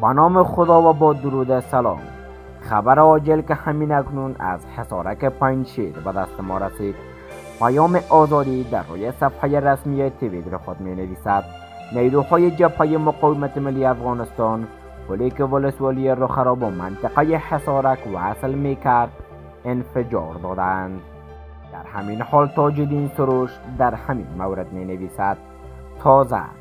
با نام خدا و با درود سلام. خبر عاجل که همین اکنون از حسارک پنجشیر به دست ما رسید. پیام آزادی در روی صفحه رسمی تویتر خود می نویسد نیروهای جبهه مقاومت ملی افغانستان پلی ولسوالی رخ را با منطقه حسارک وصل می کرد انفجار دادند. در همین حال تاجدین سروش در همین مورد می نویسد تازه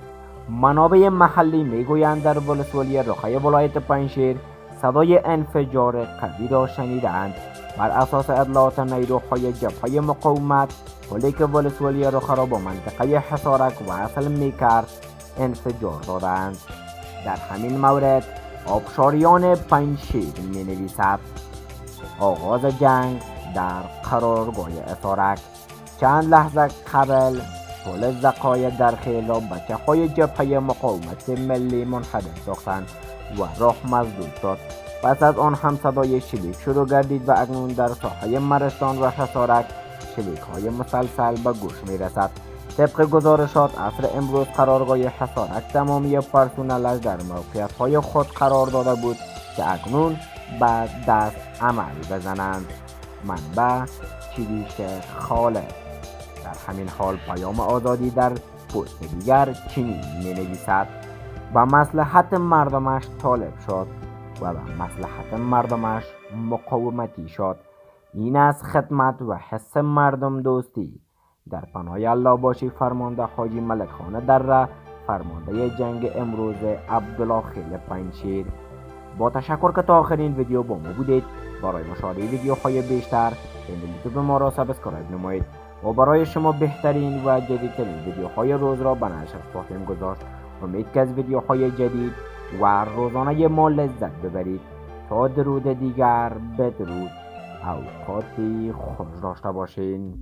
منابع محلی می‌گویند در ولسوالی رخای ولایت پنشیر صدای انفجار قوی را شنیدند بر اساس اطلاعات نیروهای جبهه مقاومت پلی که ولسوالی رخ را با منطقه حسارک وصل می‌کرد انفجار دادند. در همین مورد آبشاریان پنشیر می نویسد آغاز جنگ در قرارگاه اسارک چند لحظه قبل پل زقای در خیلا بچه های جبهه مقاومت ملی منحدر ساختند و راه مزدود شد. پس از آن هم صدای شلیک شروع گردید و اکنون در ساحه مرستان و حسارک شلیک های مسلسل به گوش می رسد طبق گزارشات عصر امروز قرارگاه حسارک تمامی پرسونلش در موقعیت های خود قرار داده بود که اکنون به دست عمل بزنند. منبع چیریش خالد. در همین حال پیام آزادی در پست دیگر چنین می نویسد و مسلحت مردمش طالب شد و به مسلحت مردمش مقاومتی شد. این از خدمت و حس مردم دوستی. در پناه الله باشی فرمانده حاجی ملک خانه در فرمانده جنگ امروز عبدالله خیل پنجشیر با تشکر که تا آخرین ویدیو با ما بودید. برای مشاهده ویدیوهای بیشتر کانال یوتیوب ما را subscribe نمایید و برای شما بهترین و جدیدترین ویدیوهای روز را به نشر خواهیم گذاشت. امید که از ویدیوهای جدید و روزانه ما لذت ببرید. تا درود دیگر بدرود. اوقاتی خوش داشته باشین.